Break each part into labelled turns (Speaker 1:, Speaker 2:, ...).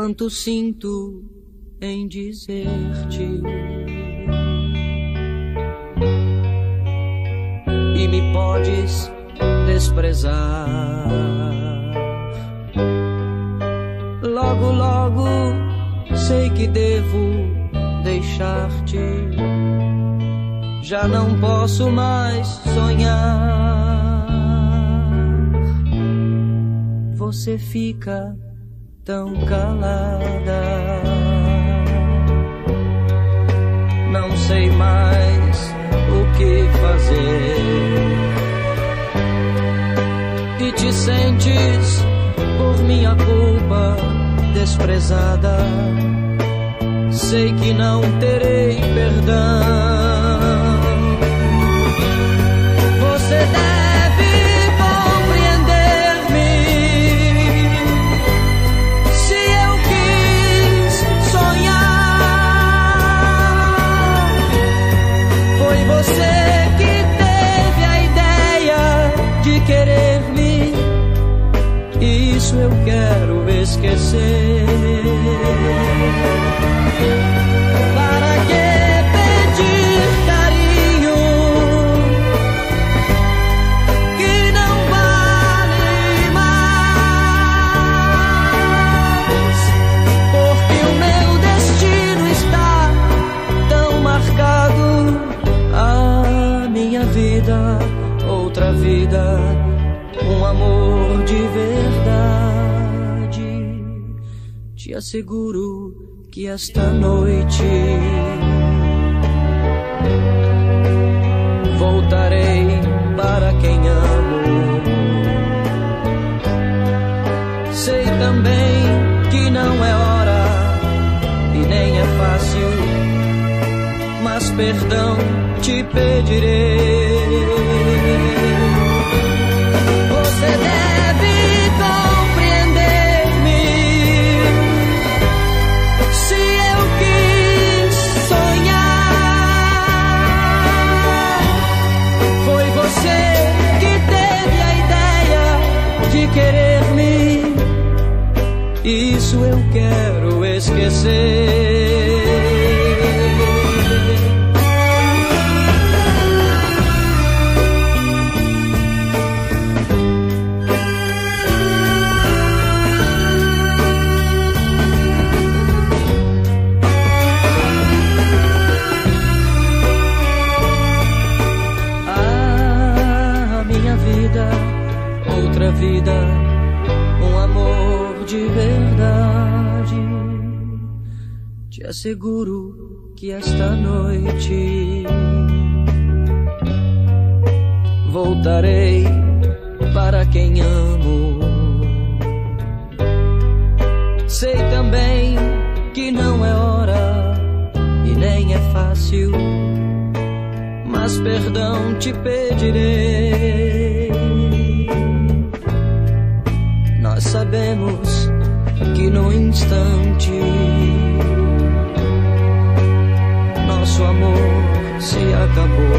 Speaker 1: quanto sinto em dizer-te. E me podes desprezar. Logo, logo sei que devo deixar-te. Já não posso mais sonhar. Você fica tão calada. Não sei mais o que fazer. E te sentes por minha culpa desprezada. Sei que não terei perdão. Esquecer. Te asseguro que esta noite voltarei para quem amo. Sei também que não é hora e nem é fácil, mas perdão te pedirei. Isso eu quero esquecer. Ah, minha vida, outra vida, um amor de verdade. Asseguro que esta noite voltarei para quem amo. Sei também que não é hora e nem é fácil mas perdão te pedirei. Nós sabemos que no instante nosso amor se acabou.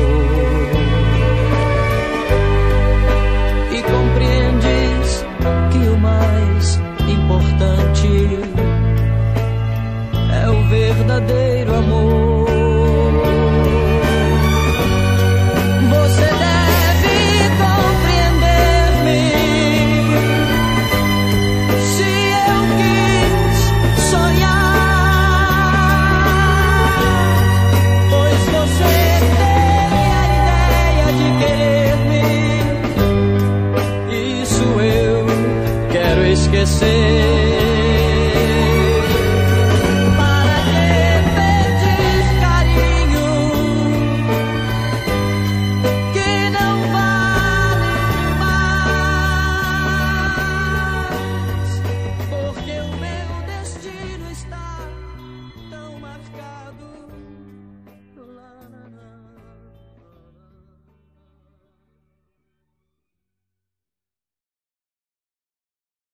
Speaker 1: E compreendes que o mais importante é o verdadeiro amor.